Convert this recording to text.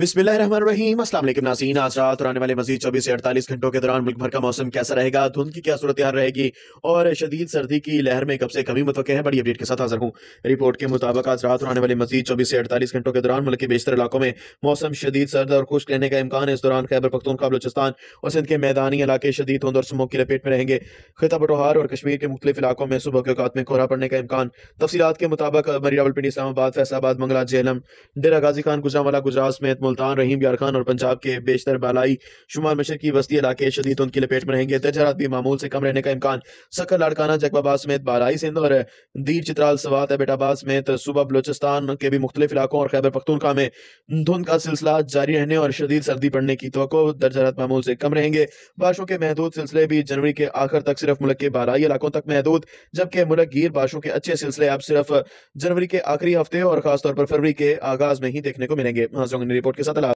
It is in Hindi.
अस्सलाम वालेकुम नाज़रीन। आज रात और आने वाले मजीद 24 से 48 घंटों के दौरान मुल्क भर का मौसम कैसा रहेगा? धुंध की क्या सूरत रहेगी? और शदीद सर्दी की लहर में कब से कमी मुतव है? बड़ी अपडेट के साथ हाजिर हूँ। रिपोर्ट के मुताबिक आज रात और आने वाले मजीद 24 से 48 घंटों के दौरान मुल्क के बेशतर इलाकों में मौसम शदीद सर्द और खुश्क रहने का इम्कान है। इस दौरान खैबर पख्तूनखा बलोचिस्तान और सिंध के मैदानी इलाके शदीद धुंध और स्मोक की लपेट में रहेंगे। खिता पटोहार और कश्मीर के मुख्तलिफ़ इलाकों में सुबह के औकात में कोहरा पड़ने का इम्कान। तफसीत के मुताबिक मरी रावलपिंडी, इस्लामाबाद फैसलाबाद मंगला जेलम डेरा गाजी खान गुजरावाला, गुजरात समेत मुल्तान रहीम, यार खान और पंजाब के बेशतर बालाई शुमार मशर की वस्ती इलाके शदीद उनकी लपेट में रहेंगे। तजरात भी मामूल से कम रहने का इम्कान। सकर लाड़काना जकबाबाद समेत बालाई सिंध और दीर चित्राल सवात बेटाबाद समेत सुबह बलोचिस्तान के भी मुख्तलिफ़ इलाकों और खैबर पख्तूनखा में धुंध का सिलसिला जारी रहने और शदीद सर्दी पड़ने की तो दर्जात मामूल से कम रहेंगे। बारिशों के महदूद सिलसिले भी जनवरी के आखिर तक सिर्फ़ मुल्क के बालाई इलाकों तक महदूद, जबकि मुल्क गिर बारिशों के अच्छे सिलसिले अब सिर्फ़ जनवरी के आखिरी हफ़्ते और खासतौर पर फरवरी के आगाज़ में ही देखने को मिलेंगे। रिपोर्ट। के साथ